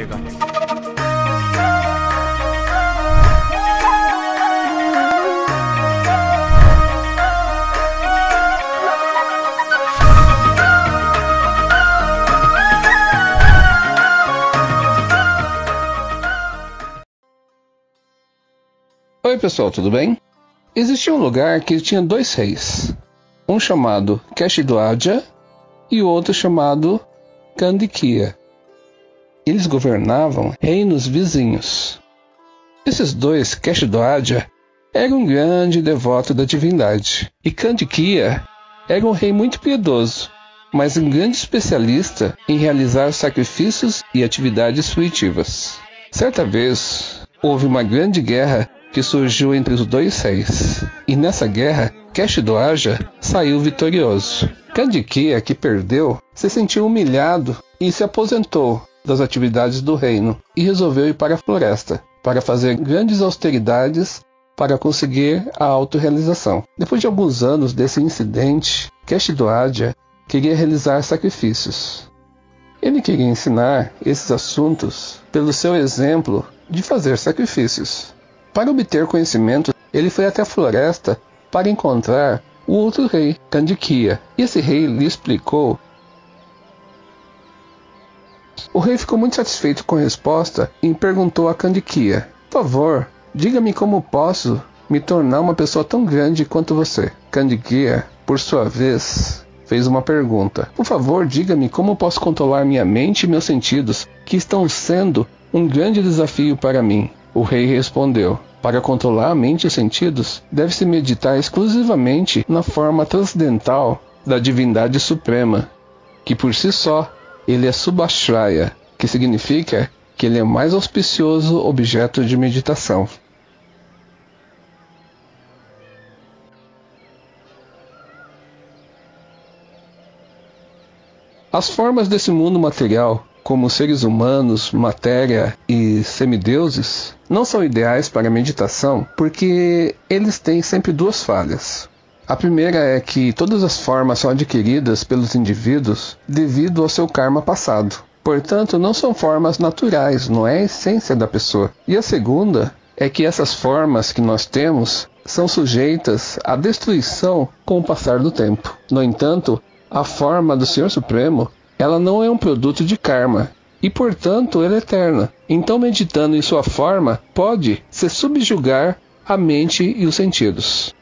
देगा Oi pessoal, tudo bem? Existia um lugar que tinha dois reis, um chamado Keshidwaja e o outro chamado Kandikia. Eles governavam reinos vizinhos. Esses dois, Keshidwaja, era um grande devoto da divindade, e Kandikia era um rei muito piedoso, mas um grande especialista em realizar sacrifícios e atividades fruitivas. Certa vez, houve uma grande guerra que surgiu entre os dois reis. E nessa guerra, Keshdoaja saiu vitorioso. Kandikia, que perdeu, se sentiu humilhado e se aposentou das atividades do reino e resolveu ir para a floresta para fazer grandes austeridades para conseguir a autorrealização. Depois de alguns anos desse incidente, Keshdoaja queria realizar sacrifícios. Ele queria ensinar esses assuntos pelo seu exemplo de fazer sacrifícios. Para obter conhecimento, ele foi até a floresta para encontrar o outro rei, Candiquia. E esse rei lhe explicou. O rei ficou muito satisfeito com a resposta e perguntou a Candiquia: Por favor, diga-me como posso me tornar uma pessoa tão grande quanto você. Candiquia, por sua vez, fez uma pergunta: Por favor, diga-me como posso controlar minha mente e meus sentidos, que estão sendo um grande desafio para mim. O rei respondeu: Para controlar a mente e os sentidos, deve-se meditar exclusivamente na forma transcendental da divindade suprema, que por si só ele é Subashraya, que significa que ele é mais auspicioso objeto de meditação. As formas desse mundo material como seres humanos, matéria e semideuses, não são ideais para a meditação porque eles têm sempre duas falhas. A primeira é que todas as formas são adquiridas pelos indivíduos devido ao seu karma passado. Portanto, não são formas naturais, não é a essência da pessoa. E a segunda é que essas formas que nós temos são sujeitas à destruição com o passar do tempo. No entanto, a forma do Senhor Supremo ela não é um produto de karma e, portanto, ela é eterna. Então, meditando em sua forma, pode se subjugar a mente e os sentidos.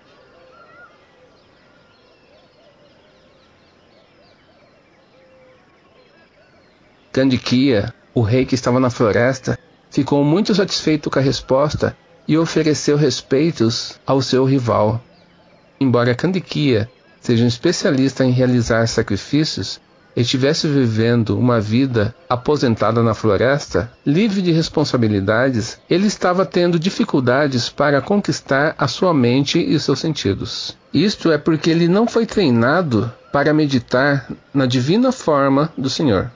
Kandikia, o rei que estava na floresta, ficou muito satisfeito com a resposta e ofereceu respeitos ao seu rival. Embora Kandikia seja um especialista em realizar sacrifícios, estivesse vivendo uma vida aposentada na floresta, livre de responsabilidades, ele estava tendo dificuldades para conquistar a sua mente e seus sentidos. Isto é porque ele não foi treinado para meditar na divina forma do Senhor.